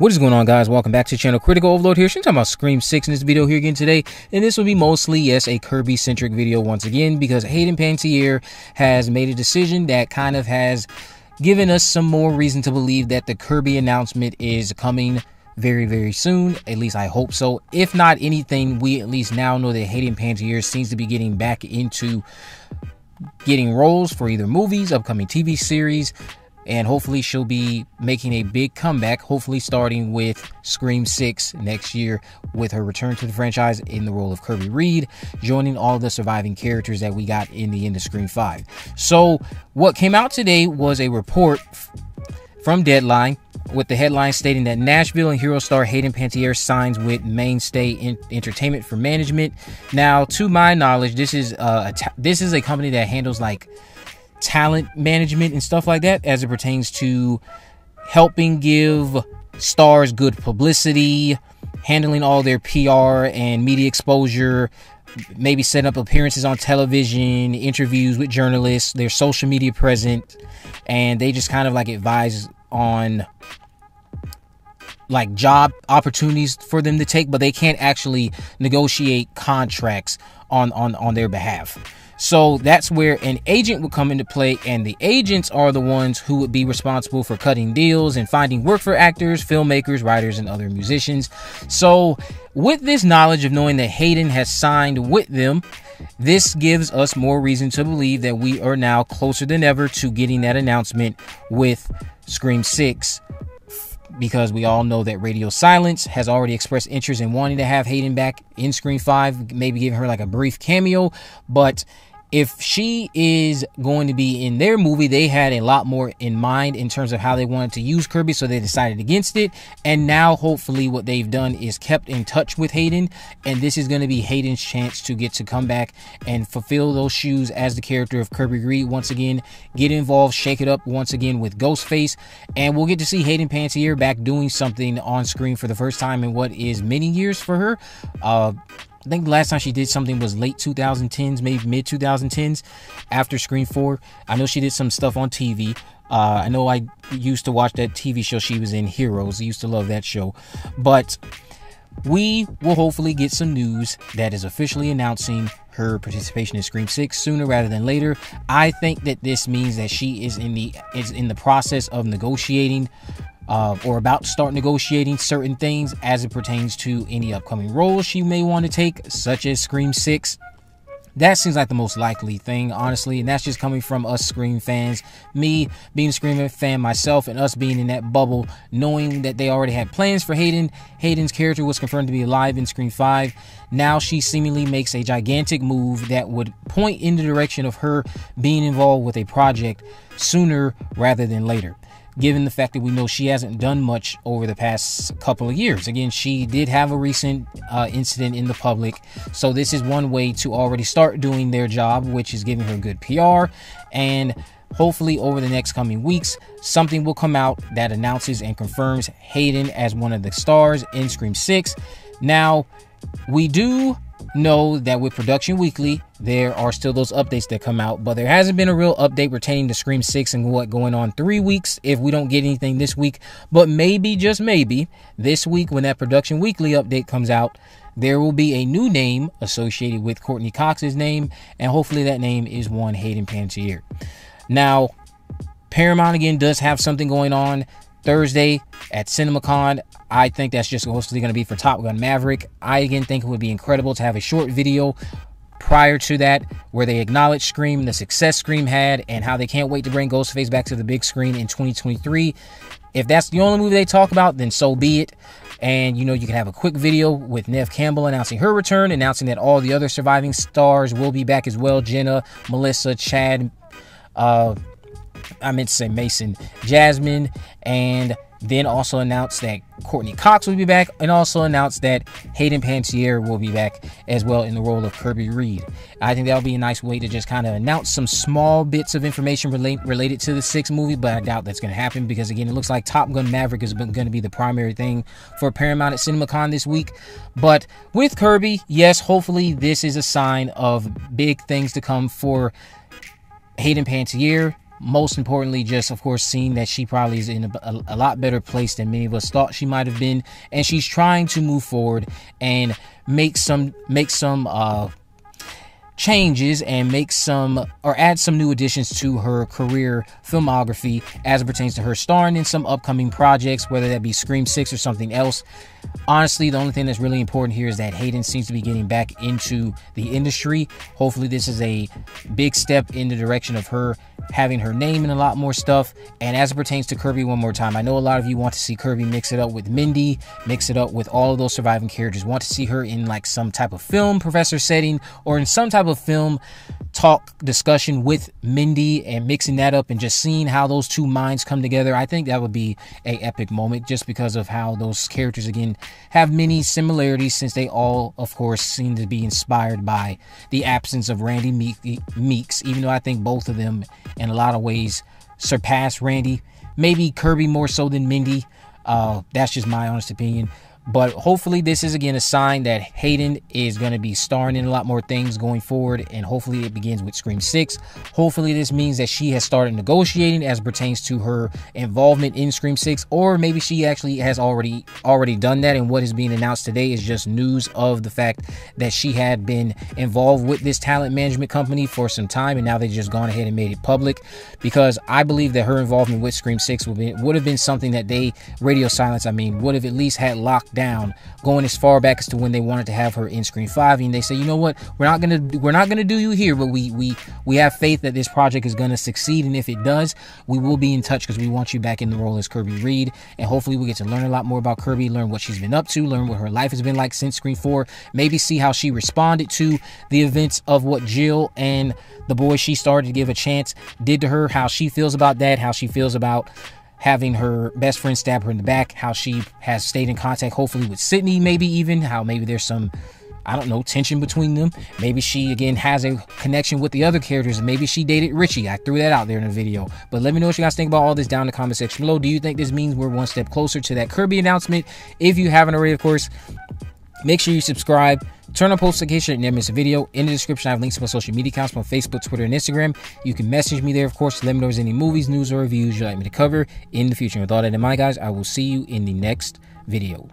What is going on guys? Welcome back to the channel Critical Overlord here. She's talking about Scream 6 in this video here again today. And this will be mostly, yes, a Kirby-centric video once again because Hayden Panettiere has made a decision that kind of has given us some more reason to believe that the Kirby announcement is coming very, very soon. At least I hope so. If not anything, we at least now know that Hayden Panettiere seems to be getting back into getting roles for either movies, upcoming TV series, and hopefully she'll be making a big comeback, hopefully starting with Scream 6 next year with her return to the franchise in the role of Kirby Reed, joining all the surviving characters that we got in the end of Scream 5. So, what came out today was a report from Deadline with the headline stating that Nashville and hero star Hayden Panettiere signs with Mainstay Entertainment for management. Now, to my knowledge, this is uh, a this is a company that handles like talent management and stuff like that as it pertains to helping give stars good publicity, handling all their PR and media exposure, maybe setting up appearances on television, interviews with journalists, their social media present, and they just kind of like advise on like job opportunities for them to take, but they can't actually negotiate contracts on on on their behalf. So that's where an agent would come into play, and the agents are the ones who would be responsible for cutting deals and finding work for actors, filmmakers, writers, and other musicians. So, with this knowledge of knowing that Hayden has signed with them, this gives us more reason to believe that we are now closer than ever to getting that announcement with Scream 6 because we all know that Radio Silence has already expressed interest in wanting to have Hayden back in Scream 5, maybe giving her like a brief cameo, but if she is going to be in their movie, they had a lot more in mind in terms of how they wanted to use Kirby, so they decided against it. And now, hopefully, what they've done is kept in touch with Hayden, and this is going to be Hayden's chance to get to come back and fulfill those shoes as the character of Kirby Reed once again, get involved, shake it up once again with Ghostface, and we'll get to see Hayden Panettiere back doing something on screen for the first time in what is many years for her. Uh, I think the last time she did something was late 2010s, maybe mid 2010s, after Scream 4. I know she did some stuff on TV. Uh, I know I used to watch that TV show she was in, Heroes. I used to love that show. But we will hopefully get some news that is officially announcing her participation in Scream 6 sooner rather than later. I think that this means that she is in the is in the process of negotiating uh, or about to start negotiating certain things as it pertains to any upcoming roles she may want to take, such as Scream 6. That seems like the most likely thing, honestly, and that's just coming from us Scream fans. Me being a Scream fan myself, and us being in that bubble, knowing that they already had plans for Hayden. Hayden's character was confirmed to be alive in Scream 5. Now she seemingly makes a gigantic move that would point in the direction of her being involved with a project sooner rather than later given the fact that we know she hasn't done much over the past couple of years. Again, she did have a recent uh, incident in the public, so this is one way to already start doing their job, which is giving her good PR. And hopefully, over the next coming weeks, something will come out that announces and confirms Hayden as one of the stars in Scream 6. Now, we do know that with Production Weekly, there are still those updates that come out, but there hasn't been a real update pertaining to Scream 6 and what going on three weeks if we don't get anything this week. But maybe, just maybe, this week when that Production Weekly update comes out, there will be a new name associated with Courteney Cox's name, and hopefully that name is one Hayden Panettiere. Now, Paramount again does have something going on Thursday at CinemaCon. I think that's just mostly going to be for Top Gun Maverick. I again think it would be incredible to have a short video prior to that where they acknowledge Scream, the success Scream had, and how they can't wait to bring Ghostface back to the big screen in 2023. If that's the only movie they talk about, then so be it. And you know, you can have a quick video with Neve Campbell announcing her return, announcing that all the other surviving stars will be back as well Jenna, Melissa, Chad, uh, I meant to say Mason, Jasmine, and then also announced that Courteney Cox will be back, and also announced that Hayden Panettiere will be back as well in the role of Kirby Reed. I think that would be a nice way to just kind of announce some small bits of information relate, related to the sixth movie, but I doubt that's going to happen because, again, it looks like Top Gun Maverick is going to be the primary thing for Paramount at CinemaCon this week. But with Kirby, yes, hopefully this is a sign of big things to come for Hayden Panettiere most importantly, just of course, seeing that she probably is in a, a, a, lot better place than many of us thought she might have been, and she's trying to move forward and make some make some uh, changes and make some or add some new additions to her career filmography as it pertains to her starring in some upcoming projects, whether that be Scream 6 or something else. Honestly, the only thing that's really important here is that Hayden seems to be getting back into the industry. Hopefully, this is a big step in the direction of her having her name in a lot more stuff. And as it pertains to Kirby, one more time, I know a lot of you want to see Kirby mix it up with Mindy, mix it up with all of those surviving characters, want to see her in like some type of film professor setting or in some type of film talk discussion with Mindy and mixing that up and just seeing how those two minds come together. I think that would be a epic moment just because of how those characters again have many similarities since they all of course seem to be inspired by the absence of Randy Meeks even though I think both of them in a lot of ways surpass Randy. Maybe Kirby more so than Mindy. Uh, that's just my honest opinion. But hopefully, this is again a sign that Hayden is going to be starring in a lot more things going forward, and hopefully, it begins with Scream 6. Hopefully, this means that she has started negotiating as pertains to her involvement in Scream 6, or maybe she actually has already already done that. And what is being announced today is just news of the fact that she had been involved with this talent management company for some time, and now they've just gone ahead and made it public. Because I believe that her involvement with Scream 6 would, be, would have been something that they, Radio Silence, I mean, would have at least had locked down going as far back as to when they wanted to have her in Scream 5 and they say you know what? We're not gonna we're not gonna do you here but we we we have faith that this project is gonna succeed and if it does we will be in touch because we want you back in the role as Kirby Reed and hopefully we get to learn a lot more about Kirby learn what she's been up to learn what her life has been like since Scream 4 maybe see how she responded to the events of what Jill and the boy she started to give a chance did to her how she feels about that how she feels about having her best friend stab her in the back, how she has stayed in contact, hopefully, with Sidney, maybe even, how maybe there's some. I don't know, tension between them. Maybe she again has a connection with the other characters, and maybe she dated Richie. I threw that out there in the video. But let me know what you guys think about all this down in the comment section below. Do you think this means we're one step closer to that Kirby announcement? If you haven't already, of course, make sure you subscribe Turn on post notification and never miss a video. In the description, I have links to my social media accounts on Facebook, Twitter, and Instagram. You can message me there, of course, let me know if there's any movies, news, or reviews you'd like me to cover in the future. And with all that in mind, guys, I will see you in the next video.